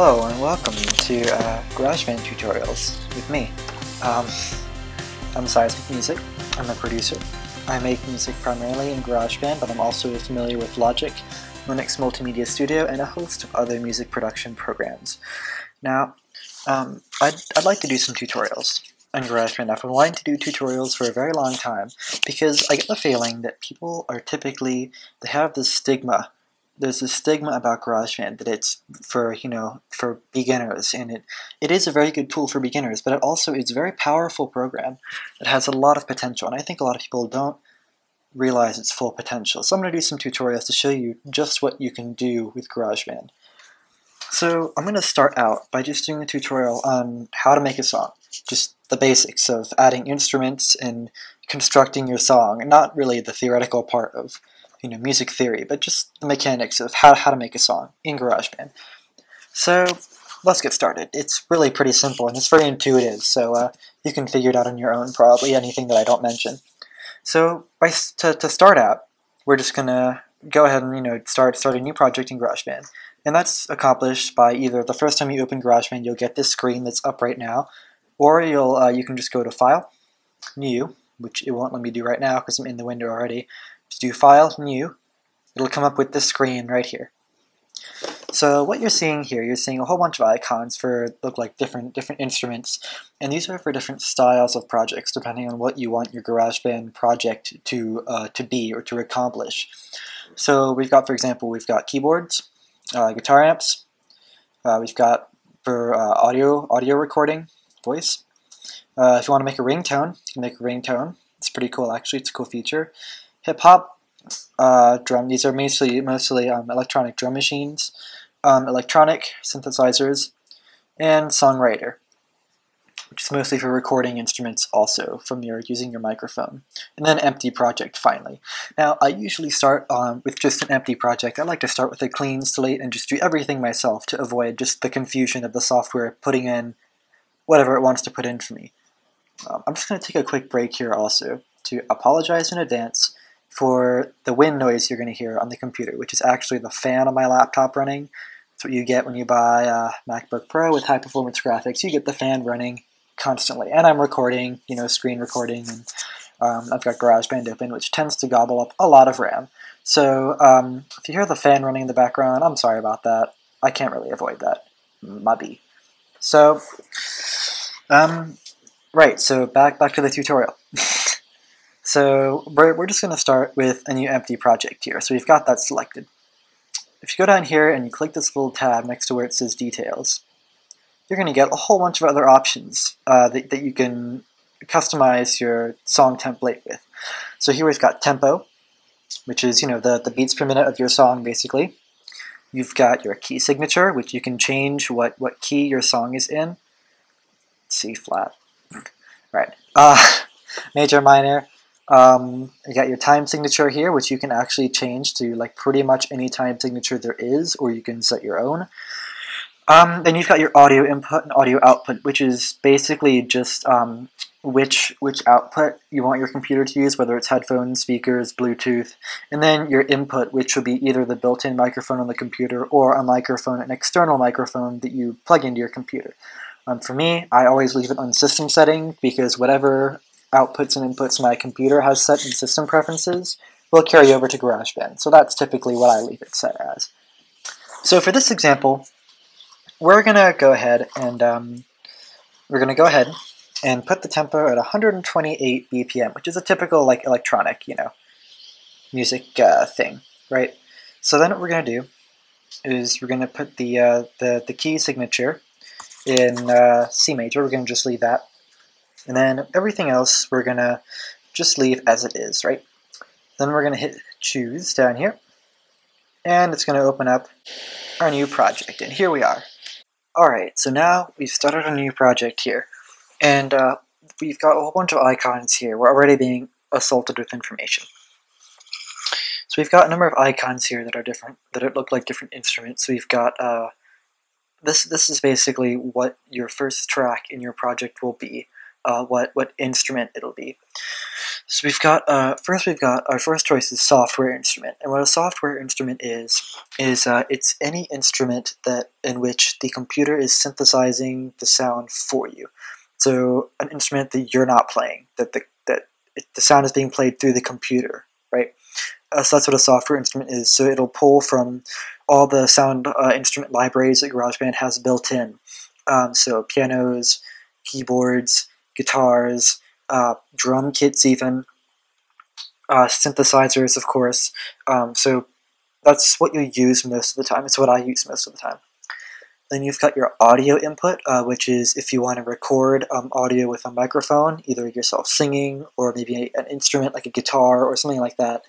Hello and welcome to uh, GarageBand tutorials with me. Um, I'm Seismic Music. I'm a producer. I make music primarily in GarageBand, but I'm also familiar with Logic, Linux Multimedia Studio, and a host of other music production programs. Now, um, I'd, I'd like to do some tutorials on GarageBand. I've been wanting to do tutorials for a very long time because I get the feeling that people are typically, they have this stigma there's a stigma about GarageBand that it's for you know for beginners, and it it is a very good tool for beginners, but it also is a very powerful program that has a lot of potential, and I think a lot of people don't realize its full potential. So I'm going to do some tutorials to show you just what you can do with GarageBand. So I'm going to start out by just doing a tutorial on how to make a song, just the basics of adding instruments and constructing your song, not really the theoretical part of you know, music theory, but just the mechanics of how, how to make a song in GarageBand. So let's get started. It's really pretty simple and it's very intuitive, so uh, you can figure it out on your own, probably anything that I don't mention. So by, to, to start out, we're just going to go ahead and you know start start a new project in GarageBand. And that's accomplished by either the first time you open GarageBand, you'll get this screen that's up right now, or you'll uh, you can just go to File, New, which it won't let me do right now because I'm in the window already, to do File, New, it'll come up with this screen right here. So what you're seeing here, you're seeing a whole bunch of icons for look like different different instruments, and these are for different styles of projects, depending on what you want your GarageBand project to uh, to be or to accomplish. So we've got, for example, we've got keyboards, uh, guitar amps, uh, we've got for uh, audio audio recording, voice. Uh, if you want to make a ringtone, you can make a ringtone. It's pretty cool, actually. It's a cool feature hip hop uh, drum. These are mostly mostly um, electronic drum machines, um, electronic synthesizers, and songwriter, which is mostly for recording instruments also from your using your microphone. And then empty project finally. Now I usually start um, with just an empty project. I like to start with a clean slate and just do everything myself to avoid just the confusion of the software putting in whatever it wants to put in for me. Um, I'm just going to take a quick break here also to apologize in advance for the wind noise you're going to hear on the computer, which is actually the fan on my laptop running. That's what you get when you buy a MacBook Pro with high performance graphics. You get the fan running constantly. And I'm recording, you know, screen recording, and um, I've got GarageBand open, which tends to gobble up a lot of RAM. So um, if you hear the fan running in the background, I'm sorry about that. I can't really avoid that. Muddy. So, um, right, so back, back to the tutorial. So we're, we're just going to start with a new empty project here. So we've got that selected. If you go down here and you click this little tab next to where it says details, you're going to get a whole bunch of other options uh, that, that you can customize your song template with. So here we've got tempo, which is you know the, the beats per minute of your song basically. You've got your key signature, which you can change what, what key your song is in. C flat. Right. Uh, major, minor. Um, you got your time signature here, which you can actually change to like pretty much any time signature there is, or you can set your own. Um, then you've got your audio input and audio output, which is basically just um, which which output you want your computer to use, whether it's headphones, speakers, Bluetooth, and then your input, which would be either the built-in microphone on the computer or a microphone, an external microphone that you plug into your computer. Um, for me, I always leave it on system setting because whatever outputs and inputs my computer has set in system preferences will carry over to GarageBand. So that's typically what I leave it set as. So for this example, we're going to go ahead and um, we're to go ahead and put the tempo at 128 BPM, which is a typical like electronic, you know, music uh, thing, right? So then what we're going to do is we're going to put the, uh, the, the key signature in uh, C major. We're going to just leave that and then everything else we're going to just leave as it is, right? Then we're going to hit choose down here. And it's going to open up our new project. And here we are. Alright, so now we've started a new project here. And uh, we've got a whole bunch of icons here. We're already being assaulted with information. So we've got a number of icons here that are different, that look like different instruments. So we've got, uh, this, this is basically what your first track in your project will be uh, what, what instrument it'll be. So we've got uh, first we've got our first choice is software instrument, and what a software instrument is is uh, it's any instrument that in which the computer is synthesizing the sound for you. So an instrument that you're not playing, that the that it, the sound is being played through the computer, right? Uh, so that's what a software instrument is. So it'll pull from all the sound uh, instrument libraries that GarageBand has built in. Um, so pianos, keyboards, guitars, uh, drum kits, even uh, synthesizers, of course. Um, so that's what you use most of the time. It's what I use most of the time. Then you've got your audio input, uh, which is if you want to record um, audio with a microphone, either yourself singing or maybe an instrument like a guitar or something like that,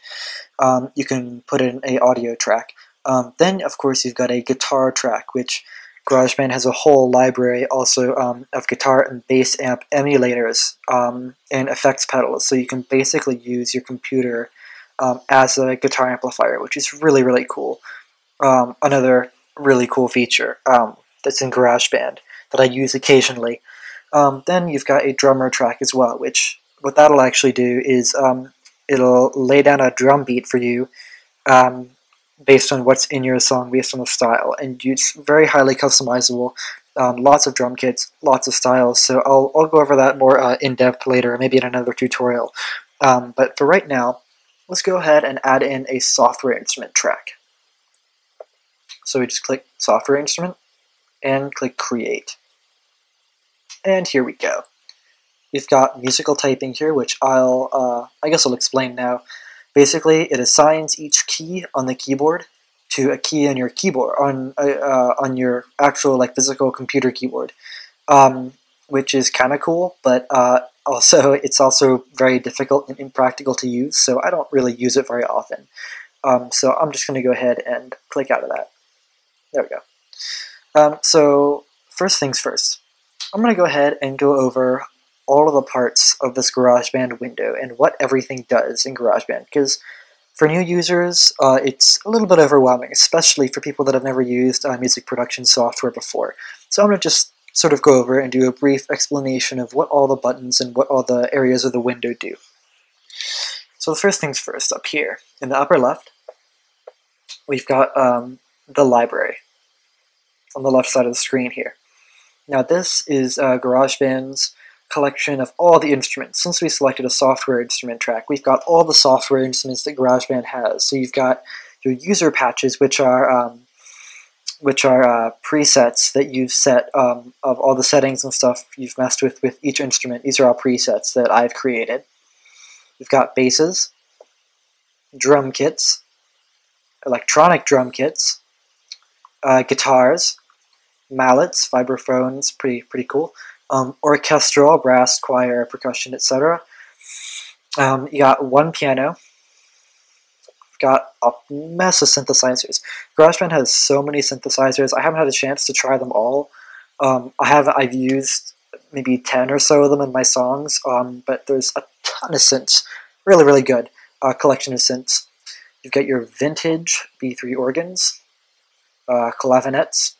um, you can put in a audio track. Um, then, of course, you've got a guitar track, which GarageBand has a whole library also um, of guitar and bass amp emulators um, and effects pedals. So you can basically use your computer um, as a guitar amplifier, which is really, really cool. Um, another really cool feature um, that's in GarageBand that I use occasionally. Um, then you've got a drummer track as well, which what that'll actually do is it'll lay down a drum beat for you based on what's in your song, based on the style, and it's very highly customizable. Um, lots of drum kits, lots of styles. So I'll, I'll go over that more uh, in depth later, maybe in another tutorial. Um, but for right now, let's go ahead and add in a software instrument track. So we just click software instrument and click create. And here we go. We've got musical typing here, which I'll, uh, I guess I'll explain now. Basically, it assigns each key on the keyboard to a key on your keyboard, on uh, uh on your actual like physical computer keyboard, um, which is kind of cool, but uh, also it's also very difficult and impractical to use, so I don't really use it very often. Um, so I'm just going to go ahead and click out of that. There we go. Um, so first things first, I'm going to go ahead and go over all of the parts of this GarageBand window and what everything does in GarageBand, because for new users, uh, it's a little bit overwhelming, especially for people that have never used uh, music production software before. So I'm going to just sort of go over and do a brief explanation of what all the buttons and what all the areas of the window do. So the first things first, up here, in the upper left, we've got um, the library on the left side of the screen here. Now this is uh, GarageBand's collection of all the instruments. Since we selected a software instrument track, we've got all the software instruments that GarageBand has. So you've got your user patches, which are um, which are uh, presets that you've set um, of all the settings and stuff you've messed with with each instrument. These are all presets that I've created. You've got basses, drum kits, electronic drum kits, uh, guitars, mallets, vibraphones, pretty pretty cool, um, orchestral, brass, choir, percussion, etc. Um, you got one piano. You've got a mess of synthesizers. GarageBand has so many synthesizers. I haven't had a chance to try them all. Um, I have. I've used maybe ten or so of them in my songs, um, but there's a ton of synths. Really, really good uh, collection of synths. You've got your vintage B3 organs, uh, clavinets,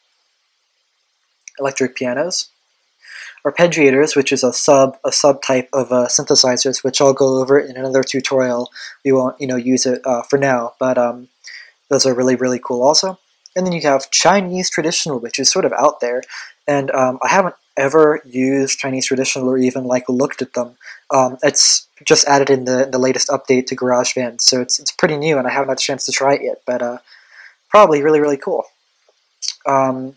electric pianos, arpeggiators, which is a sub a subtype of uh, synthesizers, which I'll go over in another tutorial. We won't you know use it uh, for now, but um, those are really really cool also. And then you have Chinese traditional, which is sort of out there, and um, I haven't ever used Chinese traditional or even like looked at them. Um, it's just added in the the latest update to GarageBand, so it's it's pretty new, and I haven't had a chance to try it yet, but uh, probably really really cool. Um,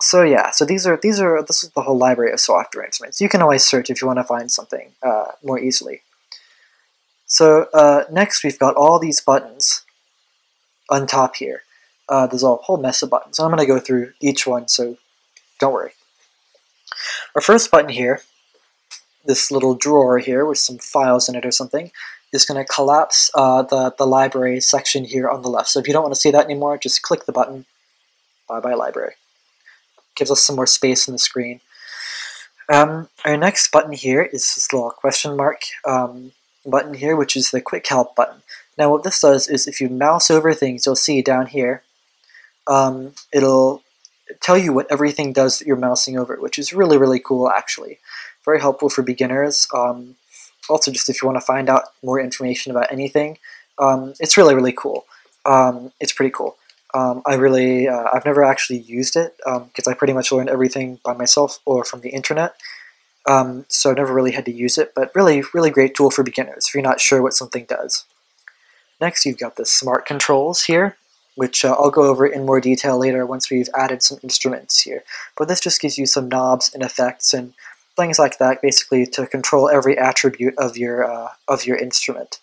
so yeah, so these are these are this is the whole library of software instruments. You can always search if you want to find something uh, more easily. So uh, next we've got all these buttons on top here. Uh, there's a whole mess of buttons. I'm going to go through each one, so don't worry. Our first button here, this little drawer here with some files in it or something, is going to collapse uh, the, the library section here on the left. So if you don't want to see that anymore, just click the button, bye-bye library gives us some more space on the screen. Um, our next button here is this little question mark um, button here, which is the Quick Help button. Now what this does is if you mouse over things, you'll see down here, um, it'll tell you what everything does that you're mousing over, which is really, really cool actually. Very helpful for beginners. Um, also just if you want to find out more information about anything, um, it's really, really cool. Um, it's pretty cool. Um, I really, uh, I've never actually used it because I pretty much learned everything by myself or from the internet. Um, so I've never really had to use it, but really, really great tool for beginners if you're not sure what something does. Next, you've got the smart controls here, which uh, I'll go over in more detail later once we've added some instruments here. But this just gives you some knobs and effects and things like that, basically to control every attribute of your uh, of your instrument.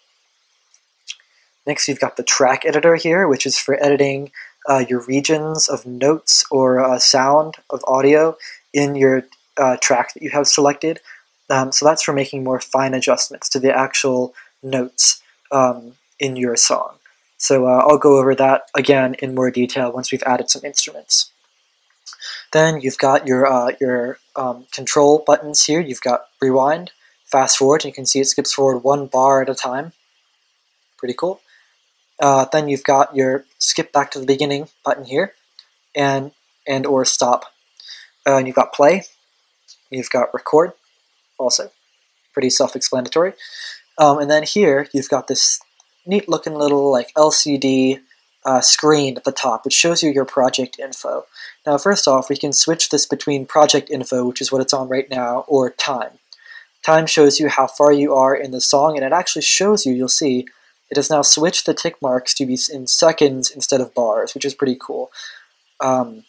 Next, you've got the track editor here, which is for editing uh, your regions of notes or uh, sound of audio in your uh, track that you have selected. Um, so that's for making more fine adjustments to the actual notes um, in your song. So uh, I'll go over that again in more detail once we've added some instruments. Then you've got your, uh, your um, control buttons here. You've got rewind, fast forward, and you can see it skips forward one bar at a time. Pretty cool. Uh, then you've got your skip back to the beginning button here, and and or stop. Uh, and you've got play, You've got record, also pretty self-explanatory. Um, and then here you've got this neat looking little like LCD uh, screen at the top, which shows you your project info. Now, first off, we can switch this between project info, which is what it's on right now, or time. Time shows you how far you are in the song, and it actually shows you, you'll see, it has now switched the tick marks to be in seconds instead of bars, which is pretty cool. Um,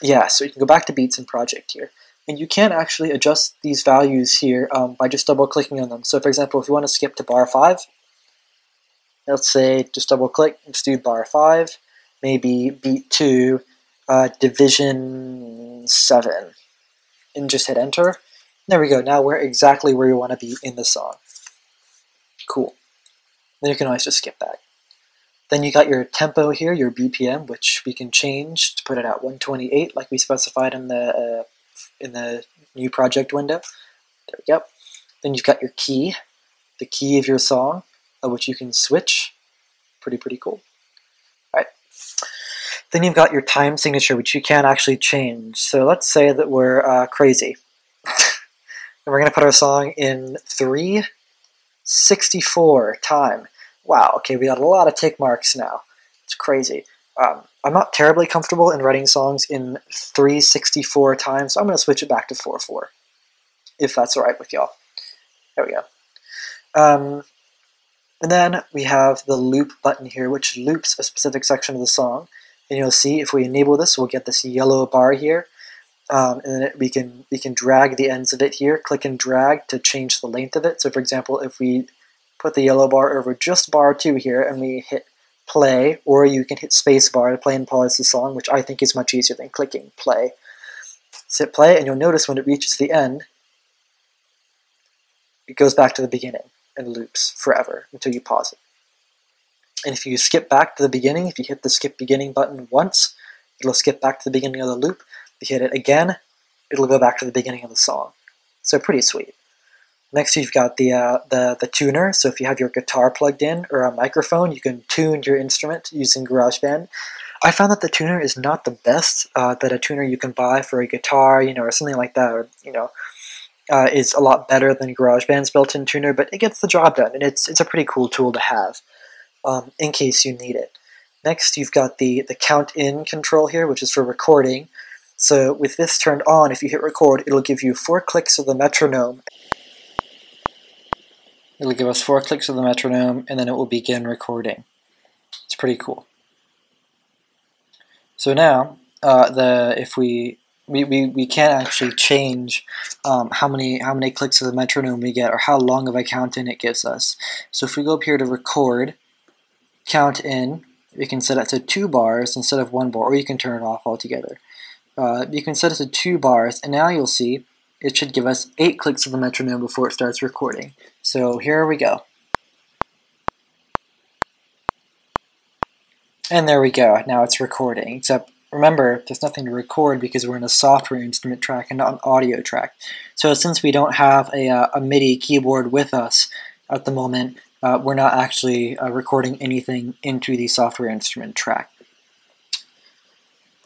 yeah, so you can go back to beats and project here. And you can actually adjust these values here um, by just double clicking on them. So for example, if you want to skip to bar 5, let's say just double click, let's do bar 5, maybe beat 2, uh, division 7, and just hit enter. There we go, now we're exactly where you want to be in the song. Cool. Then you can always just skip back. Then you got your tempo here, your BPM, which we can change to put it at 128 like we specified in the uh, in the new project window. There we go. Then you've got your key, the key of your song, uh, which you can switch. Pretty, pretty cool. All right. Then you've got your time signature, which you can actually change. So let's say that we're uh, crazy. and we're going to put our song in 364 time. Wow, okay, we got a lot of tick marks now. It's crazy. Um, I'm not terribly comfortable in writing songs in 364 times, so I'm going to switch it back to 4-4, if that's alright with y'all. There we go. Um, and then we have the loop button here, which loops a specific section of the song. And you'll see if we enable this, we'll get this yellow bar here. Um, and then it, we can we can drag the ends of it here, click and drag to change the length of it. So for example, if we put the yellow bar over just bar 2 here and we hit play, or you can hit spacebar to play and pause the song, which I think is much easier than clicking play. So hit play, and you'll notice when it reaches the end, it goes back to the beginning and loops forever until you pause it. And if you skip back to the beginning, if you hit the skip beginning button once, it'll skip back to the beginning of the loop. Hit it again, it'll go back to the beginning of the song. So pretty sweet. Next, you've got the, uh, the, the tuner. So if you have your guitar plugged in or a microphone, you can tune your instrument using GarageBand. I found that the tuner is not the best uh, that a tuner you can buy for a guitar, you know, or something like that, or you know, uh, is a lot better than GarageBand's built-in tuner, but it gets the job done, and it's it's a pretty cool tool to have um, in case you need it. Next, you've got the the count in control here, which is for recording. So with this turned on, if you hit record, it'll give you four clicks of the metronome It'll give us four clicks of the metronome, and then it will begin recording. It's pretty cool. So now, uh, the if we we, we, we can't actually change um, how many how many clicks of the metronome we get or how long of a count in it gives us. So if we go up here to record, count in, we can set it to two bars instead of one bar, or you can turn it off altogether. Uh, you can set it to two bars, and now you'll see it should give us eight clicks of the metronome before it starts recording. So here we go. And there we go, now it's recording, except remember, there's nothing to record because we're in a software instrument track and not an audio track. So since we don't have a, uh, a MIDI keyboard with us at the moment, uh, we're not actually uh, recording anything into the software instrument track.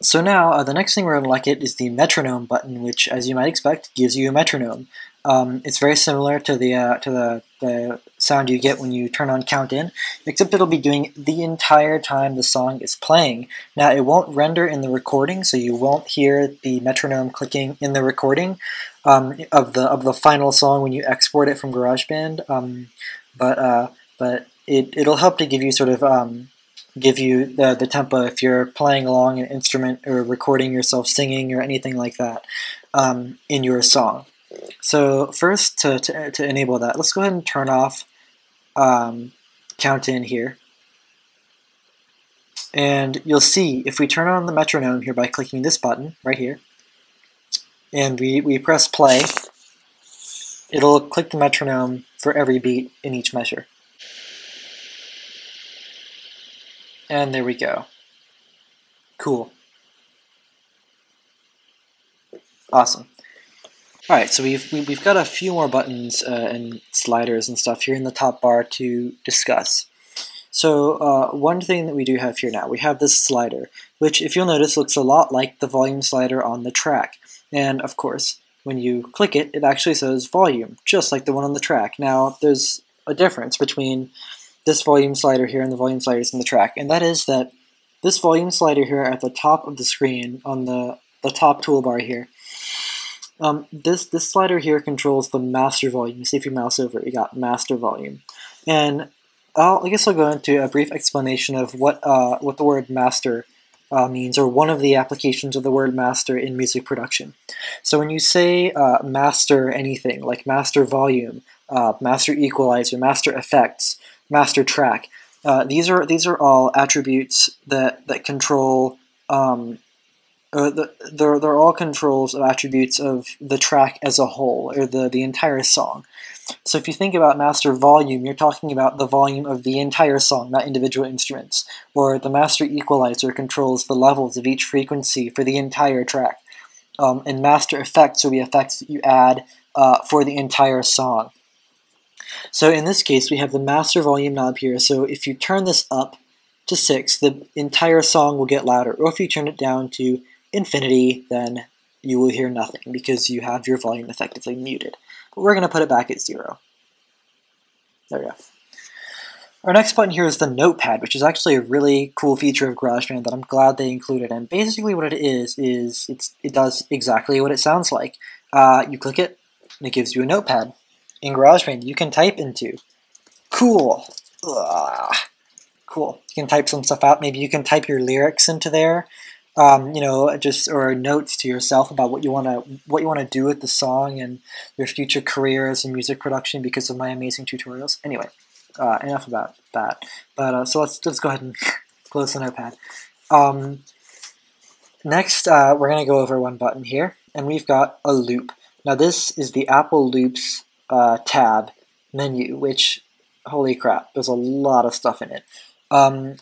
So now, uh, the next thing we're going to look at is the metronome button, which, as you might expect, gives you a metronome. Um, it's very similar to the uh, to the, the sound you get when you turn on count in, except it'll be doing the entire time the song is playing. Now it won't render in the recording, so you won't hear the metronome clicking in the recording um, of the of the final song when you export it from GarageBand. Um, but uh, but it it'll help to give you sort of um, give you the, the tempo if you're playing along an instrument or recording yourself singing or anything like that um, in your song. So first, to, to, to, enable that, let's go ahead and turn off um, count in here. And you'll see if we turn on the metronome here by clicking this button right here, and we, we press play, it'll click the metronome for every beat in each measure. And there we go. Cool. Awesome. All right, so we've we've got a few more buttons uh, and sliders and stuff here in the top bar to discuss. So uh, one thing that we do have here now, we have this slider, which if you'll notice looks a lot like the volume slider on the track. And of course, when you click it, it actually says volume, just like the one on the track. Now, there's a difference between this volume slider here and the volume sliders in the track, and that is that this volume slider here at the top of the screen on the, the top toolbar here, um, this, this slider here controls the master volume. See if you mouse over it, you got master volume. And I'll, I guess I'll go into a brief explanation of what, uh, what the word master uh, means, or one of the applications of the word master in music production. So when you say uh, master anything, like master volume, uh, master equalizer, master effects, master track. Uh, these are these are all attributes that that control. Um, uh, the, they're they're all controls of attributes of the track as a whole or the the entire song. So if you think about master volume, you're talking about the volume of the entire song, not individual instruments. Or the master equalizer controls the levels of each frequency for the entire track. Um, and master effects will be effects that you add uh, for the entire song. So in this case, we have the master volume knob here. So if you turn this up to 6, the entire song will get louder. Or if you turn it down to infinity, then you will hear nothing because you have your volume effectively muted. But we're going to put it back at 0. There we go. Our next button here is the notepad, which is actually a really cool feature of GarageBand that I'm glad they included. And basically what it is, is it's, it does exactly what it sounds like. Uh, you click it, and it gives you a notepad in GarageBand you can type into. Cool. Ugh. Cool. You can type some stuff out. Maybe you can type your lyrics into there. Um, you know, just or notes to yourself about what you want to what you want to do with the song and your future career as a music production because of my amazing tutorials. Anyway, uh, enough about that. But uh, so let's let's go ahead and close the notepad. Um, next, uh, we're going to go over one button here, and we've got a loop. Now this is the Apple Loops uh, tab menu, which, holy crap, there's a lot of stuff in it. Um,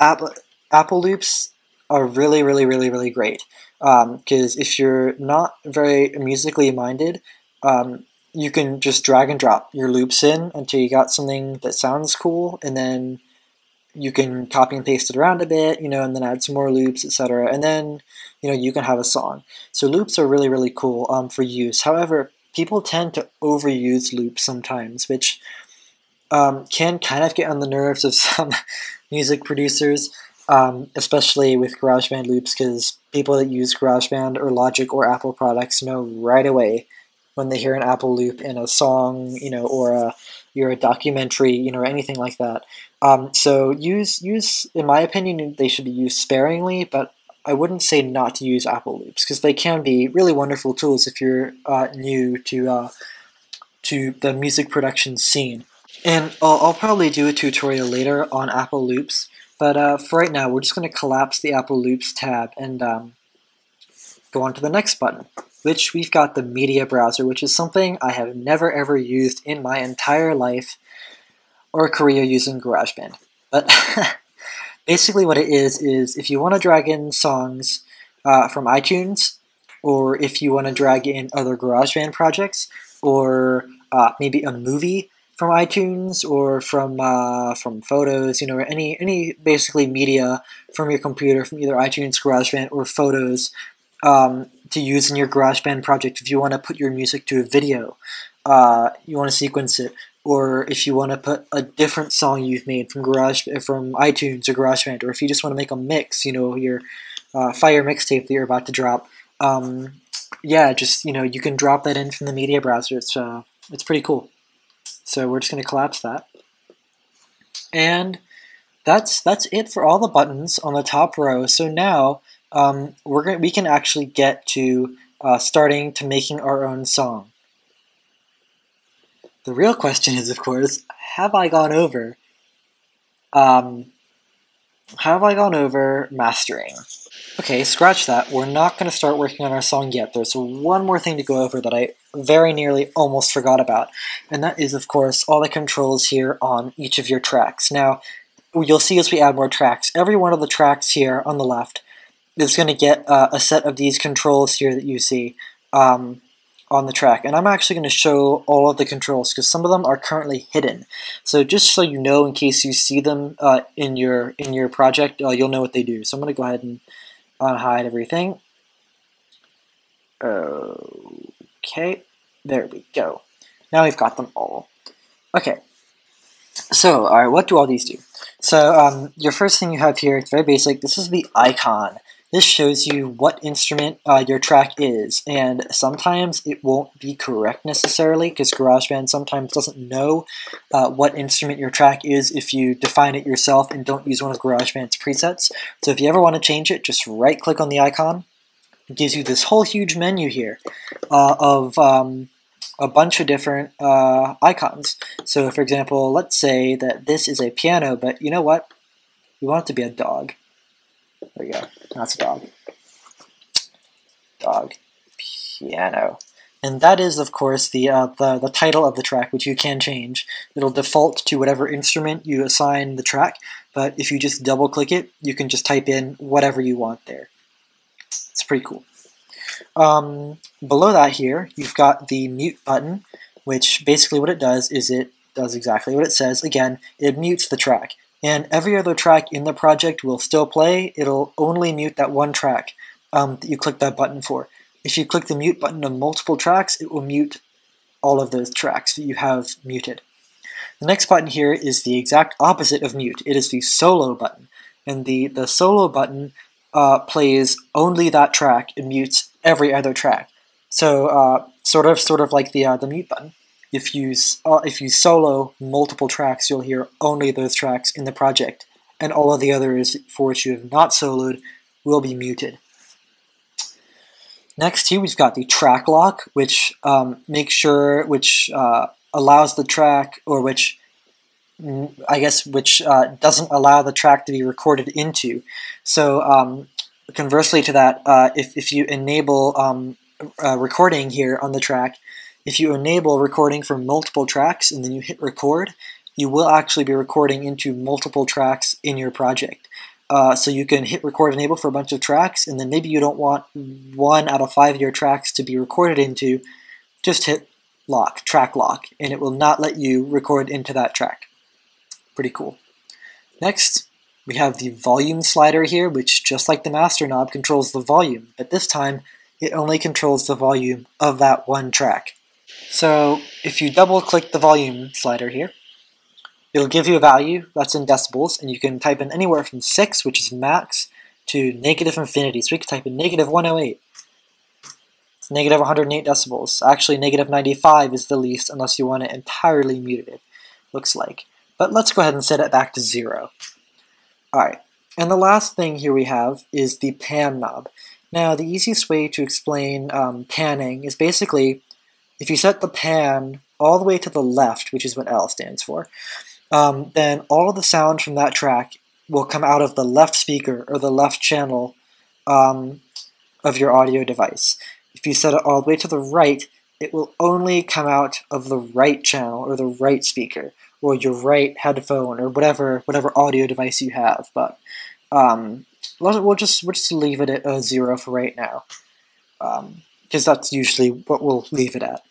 Apple, Apple Loops are really, really, really, really great. Because um, if you're not very musically minded, um, you can just drag and drop your loops in until you got something that sounds cool, and then you can copy and paste it around a bit, you know, and then add some more loops, etc. And then, you know, you can have a song. So loops are really, really cool um, for use. However, people tend to overuse loops sometimes, which um, can kind of get on the nerves of some music producers, um, especially with GarageBand loops, because people that use GarageBand or Logic or Apple products know right away when they hear an Apple loop in a song, you know, or a you're a documentary, you know, or anything like that. Um, so use use, in my opinion, they should be used sparingly, but I wouldn't say not to use Apple Loops because they can be really wonderful tools if you're uh, new to uh, to the music production scene. And I'll, I'll, probably do a tutorial later on Apple Loops, but uh, for right now, we're just going to collapse the Apple Loops tab and um, go on to the next button, which we've got the Media Browser, which is something I have never ever used in my entire life or career using GarageBand. But basically what it is is if you want to drag in songs uh, from iTunes, or if you want to drag in other GarageBand projects, or uh, maybe a movie from iTunes or from uh, from photos, you know, any any basically media from your computer, from either iTunes, GarageBand, or photos um, to use in your GarageBand project. If you want to put your music to a video, uh, you want to sequence it, or if you want to put a different song you've made from Garage from iTunes or GarageBand, or if you just want to make a mix, you know, your uh, Fire mixtape that you're about to drop. Um, yeah, just you know, you can drop that in from the media browser. It's uh, it's pretty cool. So we're just going to collapse that, and that's that's it for all the buttons on the top row. So now um, we're going we can actually get to uh, starting to making our own song. The real question is, of course, have I gone over? Um, have I gone over mastering? Okay, scratch that. We're not going to start working on our song yet. There's one more thing to go over that I very nearly almost forgot about, and that is, of course, all the controls here on each of your tracks. Now, you'll see as we add more tracks, every one of the tracks here on the left is going to get uh, a set of these controls here that you see um, on the track. And I'm actually going to show all of the controls because some of them are currently hidden. So just so you know, in case you see them uh, in your in your project, uh, you'll know what they do. So I'm going to go ahead and unhide everything. Okay, there we go. Now we've got them all. Okay, so all right, what do all these do? So um, your first thing you have here, it's very basic. This is the icon. This shows you what instrument uh, your track is, and sometimes it won't be correct necessarily because GarageBand sometimes doesn't know uh, what instrument your track is if you define it yourself and don't use one of GarageBand's presets. So if you ever want to change it, just right click on the icon. It gives you this whole huge menu here uh, of um, a bunch of different uh, icons. So for example, let's say that this is a piano, but you know what? We want it to be a dog. There we go. That's a dog. Dog. Piano. And that is, of course, the, uh, the, the title of the track, which you can change. It'll default to whatever instrument you assign the track, but if you just double click it, you can just type in whatever you want there. It's pretty cool. Um, below that here, you've got the mute button, which basically what it does is it does exactly what it says. Again, it mutes the track and every other track in the project will still play. It'll only mute that one track um, that you click that button for. If you click the mute button on multiple tracks, it will mute all of those tracks that you have muted. The next button here is the exact opposite of mute. It is the solo button. And the, the solo button uh, plays only that track and mutes every other track. So uh, sort of sort of like the, uh, the mute button. If you, uh, if you solo multiple tracks, you'll hear only those tracks in the project, and all of the others for which you have not soloed will be muted. Next here we've got the track lock, which um, makes sure, which uh, allows the track, or which mm, I guess, which uh, doesn't allow the track to be recorded into. So um, conversely to that, uh, if, if you enable um, uh, recording here on the track, if you enable recording for multiple tracks and then you hit record, you will actually be recording into multiple tracks in your project. Uh, so you can hit record enable for a bunch of tracks, and then maybe you don't want one out of five of your tracks to be recorded into, just hit lock, track lock, and it will not let you record into that track. Pretty cool. Next, we have the volume slider here, which just like the master knob controls the volume, but this time it only controls the volume of that one track. So if you double click the volume slider here, it'll give you a value that's in decibels, and you can type in anywhere from 6, which is max, to negative infinity. So we could type in negative 108. It's negative 108 decibels. Actually, negative 95 is the least, unless you want it entirely muted, looks like. But let's go ahead and set it back to 0. Alright, and the last thing here we have is the pan knob. Now, the easiest way to explain um, panning is basically if you set the pan all the way to the left, which is what L stands for, um, then all of the sound from that track will come out of the left speaker or the left channel um, of your audio device. If you set it all the way to the right, it will only come out of the right channel or the right speaker or your right headphone or whatever whatever audio device you have. But um, we'll just we'll just leave it at a zero for right now. Um, because that's usually what we'll leave it at.